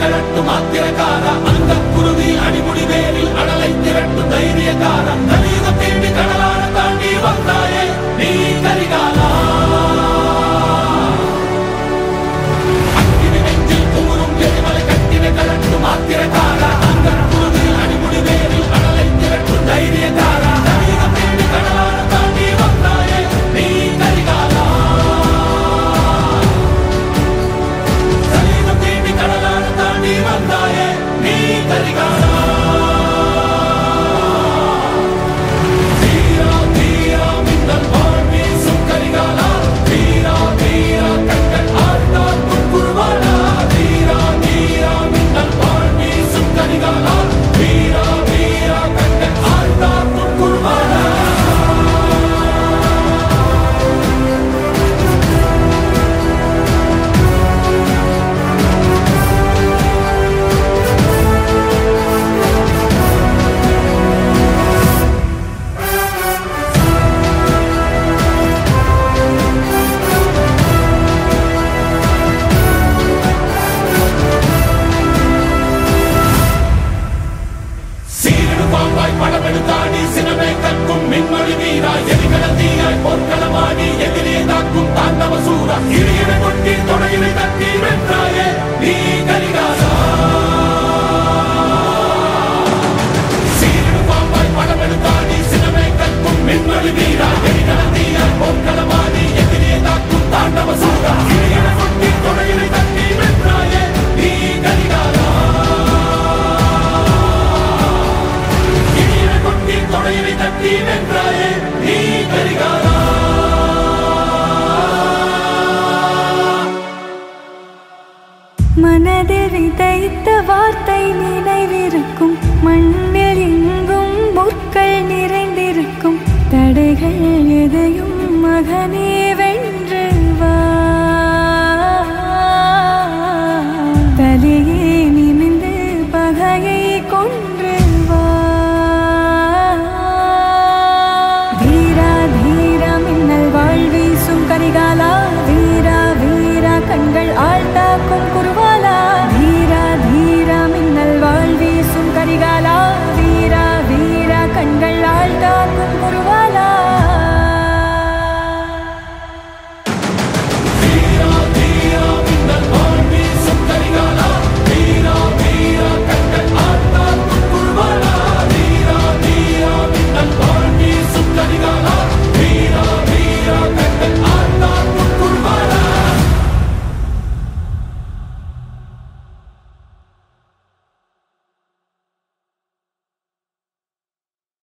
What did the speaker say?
கலட்டும் ஆத்திரக்கார? அந்த குருதி அடிமுடி வேலில் அடலை திரட்டும் தைரியக்கார? be வீராய் எதிர்கடல் தீயாய் பொற்களமாகி எதிரே தாக்கும் தாண்டவ சூரா இடியினை கொட்டி தொடையினை தட்டி வென்றாயே நீ கரிகாலா சீரிடு பாம்பாய் படமெடுத்தாடி சினமே கற்கும் மின்மொழி வீரா. எதிர்கடல் தீயாய் பொற்களமாகி எதிரே தாக்கும் தாண்டவ சூரா இடியினை கொட்டி தொடையினை தட்டி வென்றாயே நீ கரிகாலா தொடையினை தட்டி வென்றாய் விதைத்த வார்த்தை நினைவிருக்கும். மண்ணில் எங்கும் முற்கள் நிறைந்திருக்கும். தடைகள் எதையும் மகனே வென்று வா. தலையே நிமிந்து பகையை கொண்டு